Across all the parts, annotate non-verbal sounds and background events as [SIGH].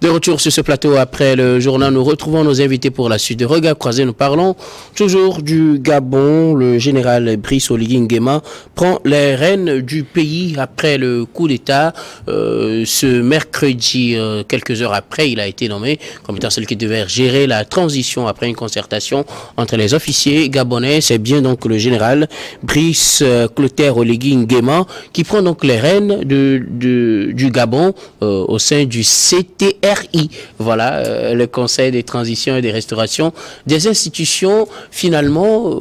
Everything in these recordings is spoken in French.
De retour sur ce plateau après le journal, nous retrouvons nos invités pour la suite de Regard Croisé. Nous parlons toujours du Gabon. Le général Brice Oligui Nguema prend les rênes du pays après le coup d'État. Euh, ce mercredi, euh, quelques heures après, il a été nommé comme étant celui qui devait gérer la transition après une concertation entre les officiers gabonais. C'est bien donc le général Brice euh, Clotaire Oligui qui prend donc les rênes du Gabon au sein du CT RI, voilà, euh, le Conseil des transitions et des restaurations, des institutions, finalement, euh,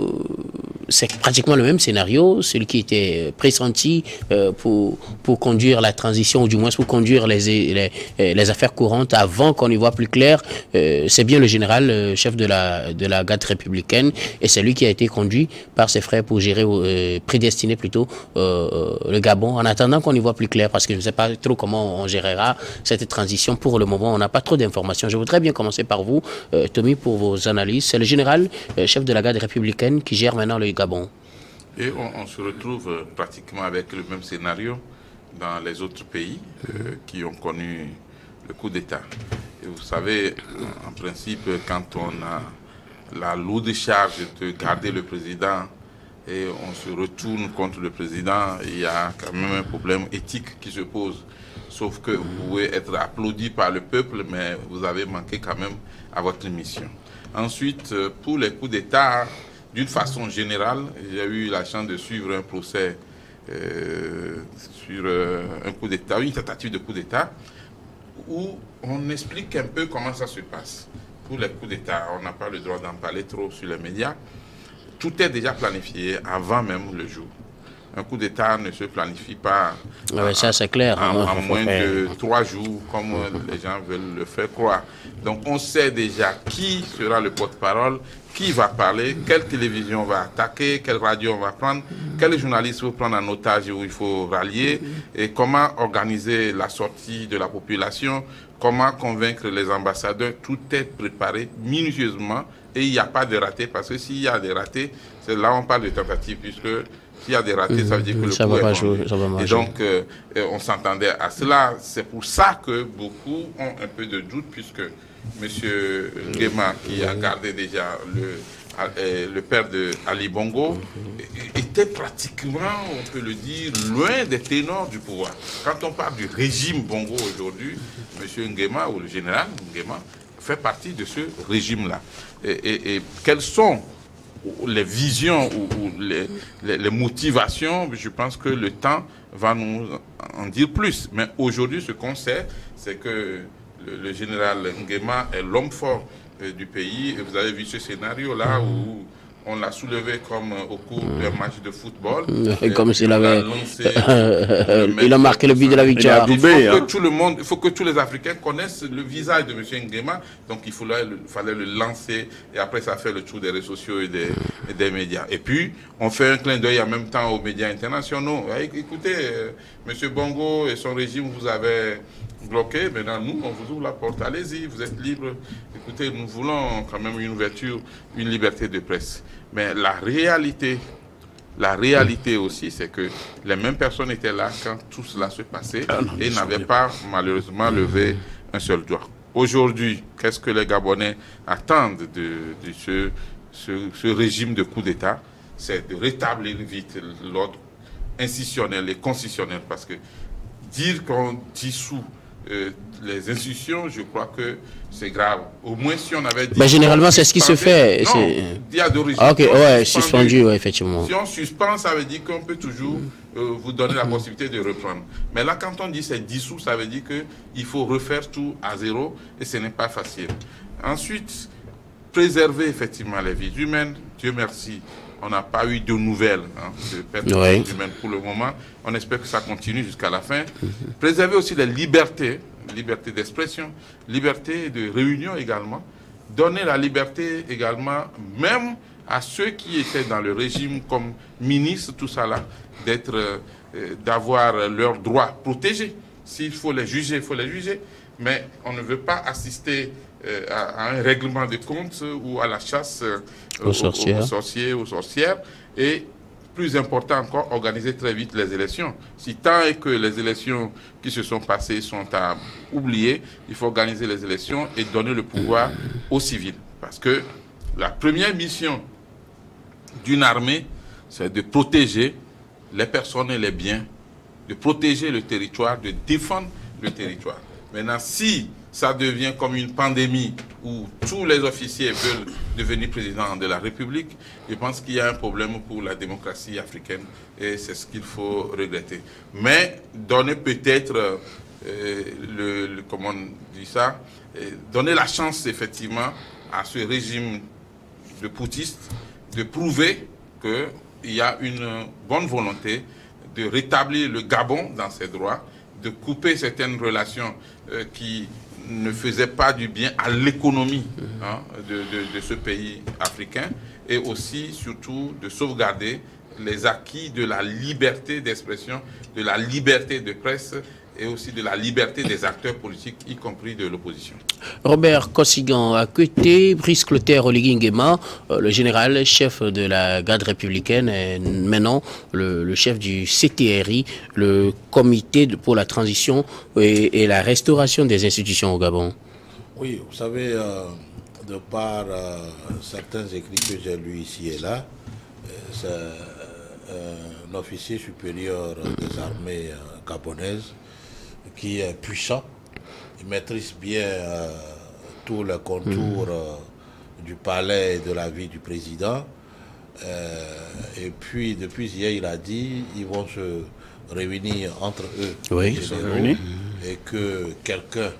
c'est pratiquement le même scénario, celui qui était pressenti euh, pour, pour conduire la transition, ou du moins pour conduire les, les, affaires courantes avant qu'on y voit plus clair. c'est bien le général, chef de la, de la garde républicaine, et c'est lui qui a été conduit par ses frères pour gérer, prédestiner plutôt le Gabon, en attendant qu'on y voit plus clair, parce que je ne sais pas trop comment on gérera cette transition pour le moment, on n'a pas trop d'informations. Je voudrais bien commencer par vous, euh, Tommy, pour vos analyses. C'est le général, euh, chef de la garde républicaine, qui gère maintenant le Gabon. Et on, se retrouve euh, pratiquement avec le même scénario dans les autres pays qui ont connu le coup d'État. Et vous savez, en principe, quand on a la lourde charge de garder le président et on se retourne contre le président, il y a quand même un problème éthique qui se pose sauf que vous pouvez être applaudi par le peuple, mais vous avez manqué quand même à votre mission. Ensuite, euh, pour les coups d'État, d'une façon générale, j'ai eu la chance de suivre un procès euh, sur euh, un coup d'État, une tentative de coup d'État, où on explique un peu comment ça se passe. Pour les coups d'État, on n'a pas le droit d'en parler trop sur les médias. Tout est déjà planifié avant même le jour. Un coup d'État ne se planifie pas ah ça, c'est clair. En, moins de trois jours, comme les gens veulent le faire croire. Donc on sait déjà qui sera le porte-parole, qui va parler, quelle télévision va attaquer, quelle radio on va prendre, quel journaliste faut prendre en otage où il faut rallier, et comment organiser la sortie de la population, comment convaincre les ambassadeurs? Tout est préparé minutieusement et il n'y a pas de raté, parce que s'il y a des ratés, c'est là on parle de tentative, puisque s'il y a des ratés, ça veut dire que le ça va pas jouer, Et donc, euh, on s'entendait à cela. C'est pour ça que beaucoup ont un peu de doute, puisque M. Nguema, qui a gardé déjà le, euh, le père de Ali Bongo, était pratiquement, on peut le dire, loin des ténors du pouvoir. Quand on parle du régime Bongo aujourd'hui, M. Nguema, ou le général Nguema, fait partie de ce régime-là. et, quels sont les visions ou, les, motivations, je pense que le temps va nous en dire plus. Mais aujourd'hui, ce qu'on sait, c'est que le, général Nguema est l'homme fort euh, du pays. Et vous avez vu ce scénario-là où on l'a soulevé comme euh, au cours d'un match de football. Et comme s'il avait. [LAUGHS] il a marqué le but de la victoire. Il faut, que hein. tout le monde, il faut que tous les Africains connaissent le visage de M. Nguema. Donc il fallait, fallait le lancer. Et après, ça fait le tour des réseaux sociaux et des, des médias. Et puis, on fait un clin d'œil en même temps aux médias internationaux. Écoutez, euh, M. Bongo et son régime vous avez bloqué. Maintenant, nous, on vous ouvre la porte. Allez-y, vous êtes libre. Écoutez, nous voulons quand même une ouverture, une liberté de presse. Mais la réalité, la réalité aussi, c'est que les mêmes personnes étaient là quand tout cela se passait ah et n'avaient pas malheureusement levé un seul doigt. Aujourd'hui, qu'est-ce que les Gabonais attendent de, ce, ce, régime de coup d'État? C'est de rétablir vite l'ordre institutionnel et constitutionnel parce que dire qu'on dissout euh, les institutions, je crois que c'est grave. Au moins, si on avait dit. Mais généralement, c'est ce qui se fait. Non, il y a d'origine. Ah, ok, ouais, suspendu, ouais, effectivement. Si on suspend, ça veut dire qu'on peut toujours euh, vous donner la possibilité de reprendre. Mais là, quand on dit c'est dissous, ça veut dire qu'il faut refaire tout à zéro et ce n'est pas facile. Ensuite, préserver effectivement les vies humaines. Dieu merci, on n'a pas eu de nouvelles hein, de pertes humaines pour le moment. On espère que ça continue jusqu'à la fin. Préserver aussi les libertés, liberté d'expression, liberté de réunion également. Donner la liberté également, même à ceux qui étaient dans le régime comme ministres, tout ça là, d'être, euh, d'avoir leurs droits protégés. S'il faut les juger, il faut les juger. Mais on ne veut pas assister à, un règlement de compte ou à la chasse euh, aux, sorciers, aux sorcières. Et plus important encore, organiser très vite les élections. Si tant est que les élections qui se sont passées sont à oublier, il faut organiser les élections et donner le pouvoir aux civils. Parce que la première mission d'une armée, c'est de protéger les personnes et les biens, de protéger le territoire, de défendre le territoire. Maintenant, si ça devient comme une pandémie où tous les officiers veulent devenir président de la République, je pense qu'il y a un problème pour la démocratie africaine et c'est ce qu'il faut regretter. Mais donner peut-être, euh, le, comment on dit ça, euh, donner la chance effectivement à ce régime de poutistes de prouver qu'il y a une bonne volonté de rétablir le Gabon dans ses droits, de couper certaines relations euh, qui ne faisait pas du bien à l'économie hein, de, ce pays africain et aussi, surtout, de sauvegarder les acquis de la liberté d'expression, de la liberté de presse et aussi de la liberté des acteurs politiques, y compris de l'opposition. Robert Kossigan a côté, Brice Clotaire Oligingema, euh, le général chef de la garde républicaine, et maintenant le, chef du CTRI, le comité pour la transition et, la restauration des institutions au Gabon. Oui, vous savez, euh, de par euh, certains écrits que j'ai lus ici et là, c'est un officier supérieur des armées gabonaises qui est puissant. Il maîtrise bien euh, tout le contour mhm. euh, du palais et de la vie du président. Euh, et puis, depuis hier, il a dit ils vont se réunir entre eux. Oui, ils sont réunis. Et que quelqu'un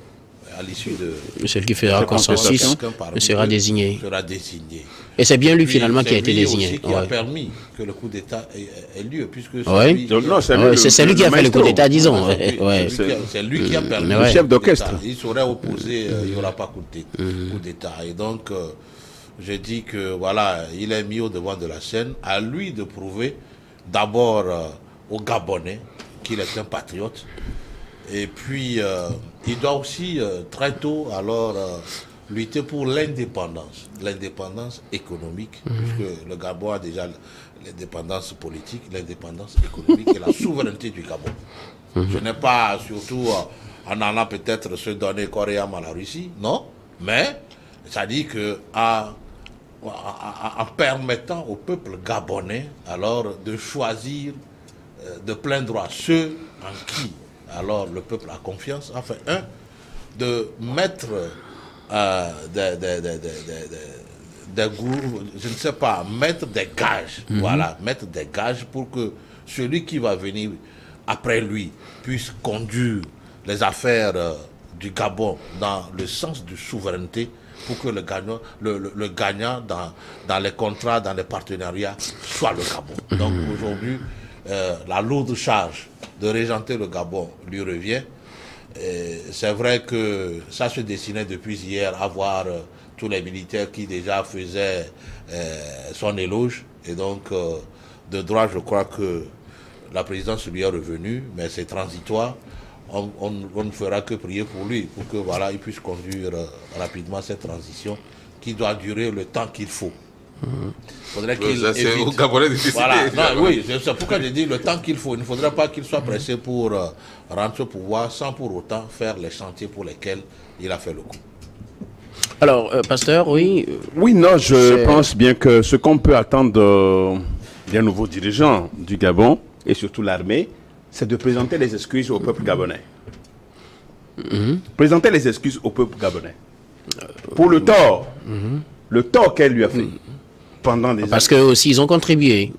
à l'issue de... Celui qui fera consensus sera désigné. Sera désigné. Et c'est bien lui finalement qui a été désigné. C'est qui a permis que le coup d'État ait, lieu, puisque c'est lui, qui a fait le coup d'État, disons. C'est lui, qui a permis. Le chef d'orchestre. Il serait opposé, euh, il n'y aura pas coup d'État. Et donc, euh, j'ai dit que voilà, il est mis au devant de la scène, à lui de prouver d'abord euh, aux Gabonais qu'il est un patriote, et puis, euh, il doit aussi euh, très tôt alors euh, lutter pour l'indépendance, l'indépendance économique, mhm. puisque le Gabon a déjà l'indépendance politique, l'indépendance économique et la [LAUGHS] souveraineté du Gabon. Mhm. Je n'ai pas surtout en allant peut-être se donner corps à la Russie, non, mais ça dit que en permettant au peuple gabonais alors de choisir de plein droit ceux en qui alors le peuple a confiance. Enfin, un, de mettre euh, des, je ne sais pas, mettre des gages. Mhm. Voilà, mettre des gages pour que celui qui va venir après lui puisse conduire les affaires euh, du Gabon dans le sens de souveraineté pour que le gagnant, le, gagnant dans, dans les contrats, dans les partenariats soit le Gabon. Mhm. Donc aujourd'hui, euh, la lourde charge de régenter le Gabon lui revient. C'est vrai que ça se dessinait depuis hier à voir euh, tous les militaires qui déjà faisaient euh, son éloge. Et donc, de droit, je crois que la présidence lui est revenue, mais c'est transitoire. On, ne fera que prier pour lui, pour que voilà, il puisse conduire rapidement cette transition qui doit durer le temps qu'il faut. Faudrait qu'il voilà. oui, c'est pourquoi je dis le temps qu'il faut? Il ne faudrait pas qu'il soit pressé pour euh, rentrer au pouvoir sans pour autant faire les chantiers pour lesquels il a fait le coup. Alors, euh, pasteur, oui. Oui, non, je pense bien que ce qu'on peut attendre des nouveaux dirigeants du Gabon et surtout l'armée, c'est de présenter les excuses au peuple gabonais. Mhm. Présenter les excuses au peuple gabonais. Pour le tort, mhm. le tort qu'elle lui a fait. Mhm pendant Parce que aussi ils ont contribué.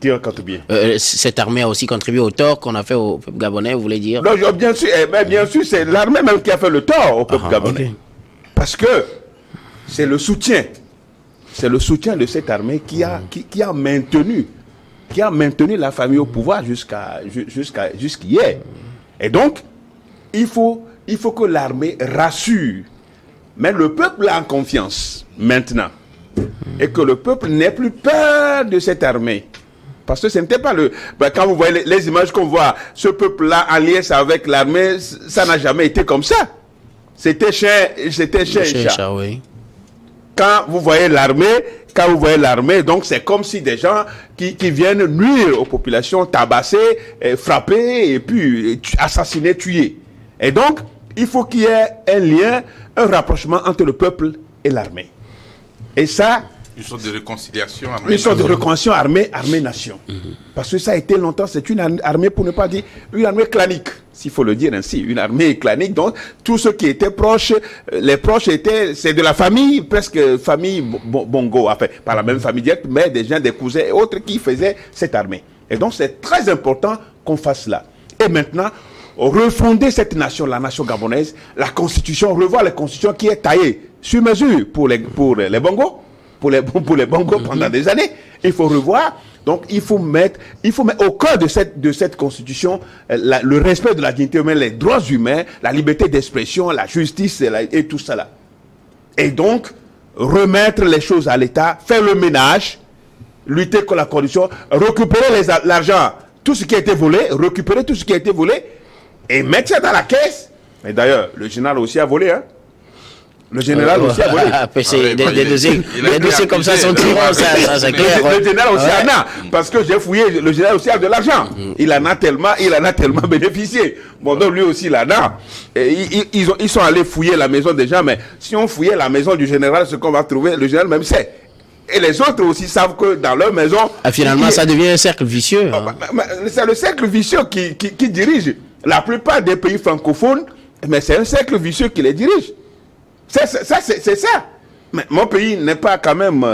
Qui ont contribué? Euh, Cette armée a aussi contribué au tort qu'on a fait au peuple gabonais, vous voulez dire? Non, bien sûr, eh, bien sûr, c'est l'armée même qui a fait le tort au peuple ah, gabonais. Parce que c'est le soutien, c'est le soutien de cette armée qui a, qui, a maintenu, qui a maintenu la famille au pouvoir jusqu'à jusqu'à jusqu'hier. Et donc, il faut, il faut que l'armée rassure. Mais le peuple a confiance maintenant et que le peuple n'ait plus peur de cette armée. Parce que ce n'était pas le... Ben, quand vous voyez les, images qu'on voit, ce peuple-là en liesse avec l'armée, ça n'a jamais été comme ça. C'était cher, c'était cher, oui. quand vous voyez l'armée, quand vous voyez l'armée, donc c'est comme si des gens qui, qui viennent nuire aux populations, tabasser, frapper et puis assassiner, tuer. Et donc, il faut qu'il y ait un lien, un rapprochement entre le peuple et l'armée. Et ça, Une sorte de réconciliation. une sorte de réconciliation armée, armée-nation. Parce que ça a été longtemps, c'est une ar- armée, pour ne pas dire, une armée clanique, s'il faut le dire ainsi, une armée clanique. Donc, tous ceux qui étaient proches, euh, les proches étaient, c'est de la famille, presque famille Bo- Bo- Bongo, enfin, pas la même famille directe, mais des gens, des cousins et autres qui faisaient cette armée. Et donc, c'est très important qu'on fasse cela. Et maintenant, refonder cette nation, la nation gabonaise, la constitution, revoir la constitution qui est taillée sur mesure pour les, pour les Bongos, pour les, pour les Bongos pendant des années. Il faut revoir. Donc, il faut mettre, il faut mettre au cœur de cette, de cette constitution euh, la- le respect de la dignité humaine, les droits humains, la liberté d'expression, la justice et, la- et tout cela. Et donc, remettre les choses à l'État, faire le ménage, lutter contre la corruption, récupérer l'argent, tout ce qui a été volé, récupérer tout ce qui a été volé et mettre ça dans la caisse. Et d'ailleurs, le général aussi a volé, hein. Le général aussi a volé. C'est Ah oui, des, dossiers, comme ça sont tirants, ça, ça, c'est Le- clair. Le, général aussi Ouais. en a, parce que j'ai fouillé, le général aussi a de l'argent. Il en a tellement, il en a tellement [LAUGHS] bénéficié. Bon, donc lui aussi, il en a. Et ils, ils- ils ont, ils sont allés fouiller la maison des gens, mais si on fouillait la maison du général, ce qu'on va trouver, le général même sait. Et les autres aussi savent que dans leur maison. Ah, finalement, ça devient un cercle vicieux. hein. bah, C'est le cercle vicieux qui, qui, qui dirige la plupart des pays francophones, mais c'est un cercle vicieux qui les dirige. C'est ça, c'est ça. Mais mon pays n'est pas quand même, euh,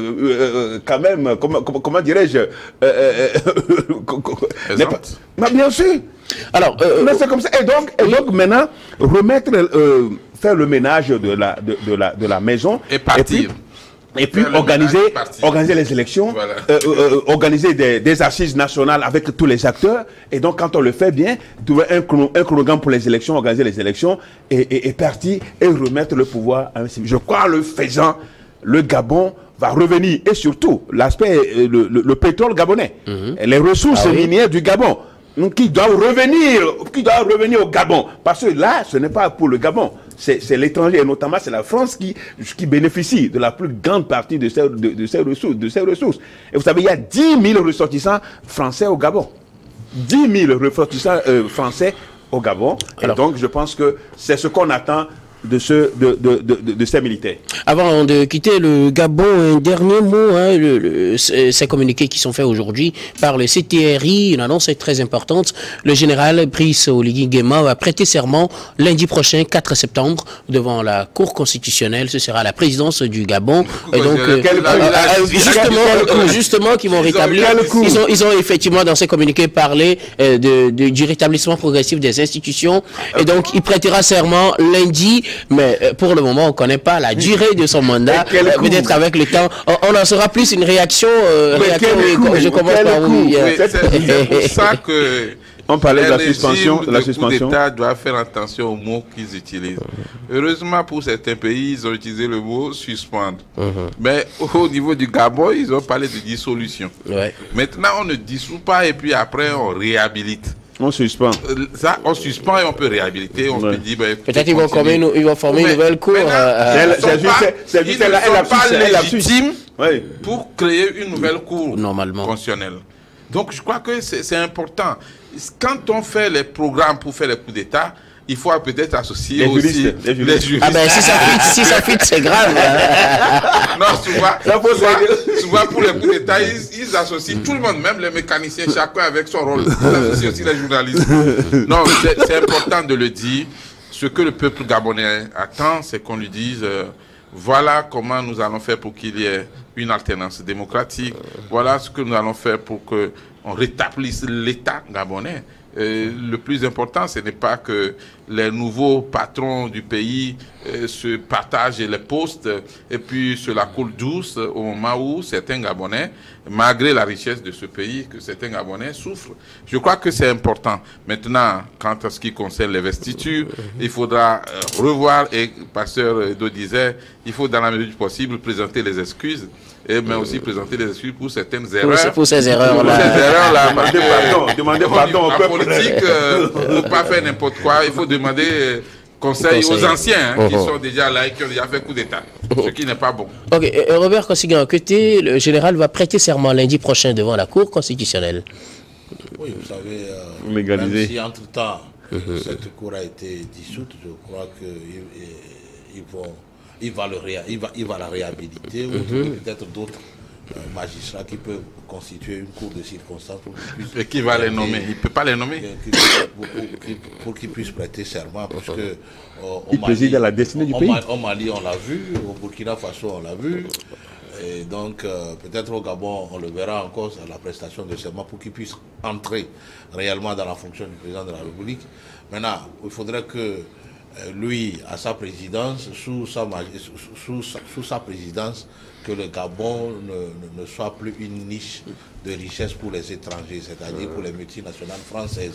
euh, euh, quand même, comment, comment, comment dirais-je, euh, [LAUGHS] pas- Mais bien sûr. Alors, Mais c'est comme ça. Et donc, et donc maintenant, remettre, faire le ménage de la, de, de la, de la maison. Et partir. puis, et puis organiser, organiser les élections, Voilà. euh, euh, euh, organiser des, des assises nationales avec tous les acteurs. Et donc, quand on le fait bien, trouver un, chrono- un chronogramme pour les élections, organiser les élections et, et, et partir et remettre le pouvoir à un civil. Je crois, en le faisant, le Gabon va revenir. Et surtout, l'aspect, le, le- le pétrole gabonais, et les ressources Ah oui. minières du Gabon. Donc, qui doivent revenir, qui doivent revenir au Gabon. Parce que là, ce n'est pas pour le Gabon. C'est l'étranger, et notamment c'est la France qui, qui bénéficie de la plus grande partie de ces, de, de ces ressources, de ces ressources. Et vous savez, il y a 10 000 ressortissants français au Gabon. 10 000 ressortissants euh, français au Gabon. Alors- et donc, je pense que c'est ce qu'on attend de, ce, de, de, de, de- de ces militaires. Avant de quitter le Gabon, un dernier mot, hein, le- le- ces communiqués qui sont faits aujourd'hui par le CTRI, une annonce est très importante. Le général Brice Oligui va prêter serment lundi prochain, 4 septembre, devant la Cour constitutionnelle. Ce sera la présidence du Gabon. Et donc, euh, euh, euh, justement, justement, qui vont rétablir. Ils ont, ils ont effectivement dans ces communiqués parlé euh, de, de- du rétablissement progressif des institutions. Et donc, il prêtera serment lundi. Mais euh, pour le moment, on ne connaît pas la durée de son mandat. Euh, Peut-être avec le temps, on, en saura plus une réaction. euh, Mais réaction, quel oui, coup, je commence quel par coup, vous. Oui, [LAUGHS] c'est pour ça que On parlait de la suspension, la suspension. d'État doivent faire attention aux mots qu'ils utilisent. Heureusement pour certains pays, ils ont utilisé le mot suspendre. Mais au niveau du Gabon, ils ont parlé de dissolution. ouais. Maintenant, on ne dissout pas et puis après on réhabilite. On suspend. Euh, Ça, on suspend et on peut réhabiliter. On Ouais. peut dire, ben, Peut-être qu'ils vont, continue. former une- ils vont former une Mais nouvelle cour. euh, C'est- juste- sont la- pas Oui. pour créer une nouvelle cour Normalement. constitutionnelle. Donc, je crois que c'est c'est important. Quand on fait les programmes pour faire les coups d'État, il faut peut-être associer Les aussi juristes, les juristes. Ah ben si ça fit, si ça fit, c'est grave. hein. [LAUGHS] Non, c'est- souvent pour les coups d'État, ils, ils associent tout le monde, même les mécaniciens, chacun avec son rôle. Ils associent aussi les journalistes. Non, c'est important de le dire. Ce que le peuple gabonais attend, c'est qu'on lui dise euh, voilà comment nous allons faire pour qu'il y ait une alternance démocratique. Voilà ce que nous allons faire pour que on rétablisse l'État gabonais. Le plus important, ce n'est pas que les nouveaux patrons du pays euh, se partagent les postes et puis cela coule douce au moment où certains Gabonais, malgré la richesse de ce pays, que certains Gabonais souffrent. Je crois que c'est important. Maintenant, quant à ce qui concerne les vestitures, il faudra euh, revoir, et Pasteur Edo disait, il faut dans la mesure du possible présenter les excuses, et, mais aussi présenter les excuses pour certaines erreurs. pour ces Pour ces erreurs-là. erreurs-là, Demandez parce que pardon, demandez au pardon en peuple. politique, euh, faut pas faire n'importe quoi. Il faut demander euh, conseille aux Conseil. anciens hein, qui Mhm. sont déjà là et qui ont déjà fait coup d'État, ce qui n'est pas bon. Ok, euh, Robert Kossigan, que t'es- le général va prêter serment lundi prochain devant la Cour constitutionnelle. Oui, vous savez, euh, même si entre-temps, cette cour a été dissoute, je crois qu'il il vont, il va, le réa- il va, il va la réhabiliter, ou peut-être d'autres euh, magistrats qui peuvent constituer une cour de circonstance pour qu'ils puissent Et qui va les nommer Il ne peut pas les nommer. pour, qu'ils- puissent prêter serment parce que euh, au Il préside à la destinée du au pays. Au Mali, on l'a vu, au Burkina Faso, on l'a vu. Et donc, euh, peut-être au Gabon, on le verra encore à la prestation de serment pour qu'il puisse entrer réellement dans la fonction du président de la République. Maintenant, il faudrait que euh, lui, à sa présidence, sous sa, maj- sous, sous sa- sous sa présidence, que le Gabon ne, soit plus une niche de richesse pour les étrangers, c'est-à-dire pour les multinationales françaises.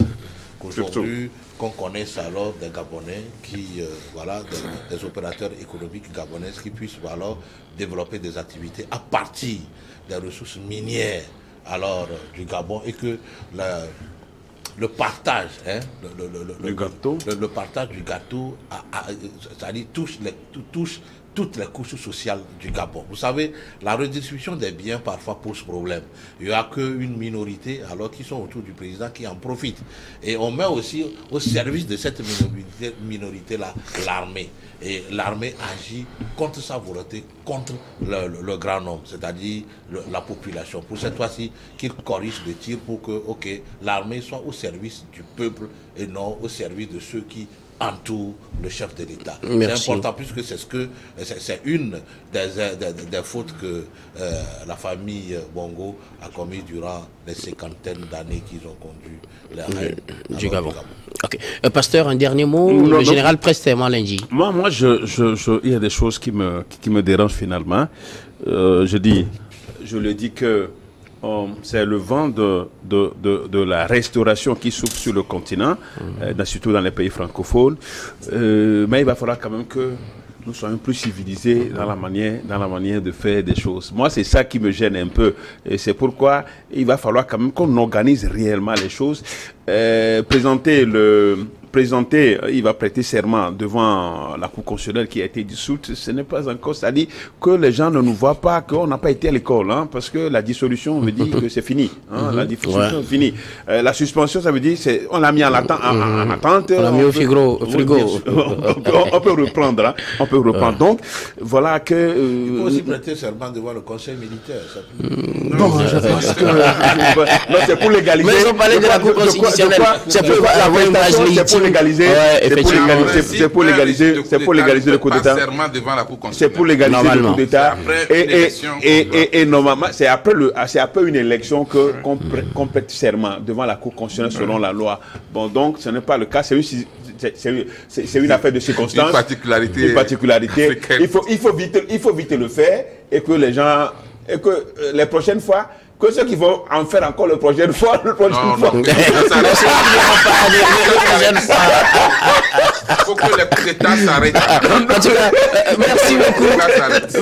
Qu'aujourd'hui, qu'on connaisse alors des Gabonais qui, euh, voilà, des, des opérateurs économiques gabonais qui puissent alors développer des activités à partir des ressources minières alors euh, du Gabon et que la, le partage, hein, le, le- le- le- gâteau. le, partage du gâteau, a- a- c'est-à-dire touche, les, tou- touche toutes les couches sociales du Gabon. Vous savez, la redistribution des biens parfois pose problème. Il n'y a qu'une minorité, alors qui sont autour du président, qui en profite. Et on met aussi au service de cette minorité- minorité-là l'armée. Et l'armée agit contre sa volonté, contre le, grand nombre, c'est-à-dire la population. Pour cette fois-ci, qu'il corrige le tir pour que, l'armée soit au service du peuple et non au service de ceux qui entourent le chef de l'État. C'est important puisque c'est ce que c'est une des, des- des fautes que euh, la famille Bongo a commis durant les cinquantaines d'années qu'ils ont conduit les règnes Du Gabon. Ok. Euh, pasteur, un dernier mot. Non, le non. général serment lundi. Moi, moi je, je, je- il y a des choses qui me, qui me dérangent finalement. Euh, je dis, je le dis que euh, c'est le vent de, de, de, de la restauration qui souffle sur le continent, euh, dans- surtout dans les pays francophones. Euh, mais il va falloir quand même que nous soyons plus civilisés dans la manière, dans la manière de faire des choses. Moi, c'est ça qui me gêne un peu. Et c'est pourquoi il va falloir quand même qu'on organise réellement les choses. Euh, présenter le, présenter, euh, il va prêter serment devant la Cour constitutionnelle qui a été dissoute, ce n'est pas encore, c'est-à-dire que les gens ne nous voient pas, qu'on n'a pas été à l'école, hein, parce que la dissolution veut dire que c'est fini. Hein, La dissolution Ouais. est finie. Euh, la suspension, ça veut dire c'est on l'a mis en, atten- en- en- en attente. On l'a mis au peut- frigo- [LAUGHS] on, peut, on peut reprendre. hein, on peut reprendre. Donc, voilà que... euh, Il faut aussi prêter serment devant le conseil militaire. ça peut- non, je pense que... [LAUGHS] non, c'est pour légaliser... Mais ils ont parlé de la Cour constitutionnelle. C'est de pour quoi- avoir légaliser... C'est pour légaliser- C'est pour légaliser... C'est pour légaliser le coup d'État. C'est pour légaliser le coup d'État. Et, normalement, c'est après, le, c'est après une élection que qu'on prê- qu'on prête serment devant la Cour constitutionnelle selon la loi. Bon, donc, ce n'est pas le cas. C'est une, c'est- une affaire de circonstance. Une particularité Une particularité. Il faut, il, faut vite, il faut vite le faire et que les gens. Et que euh, les prochaines fois, que ceux qui vont en faire encore la prochaine fois, la prochaine Non, fois. non, que [LAUGHS] ça. Il faut que les s'arrêtent. Merci beaucoup.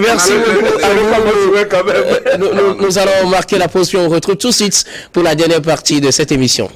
Merci beaucoup le- nous allons marquer la pause, puis on retrouve tout de suite pour la dernière partie de cette émission.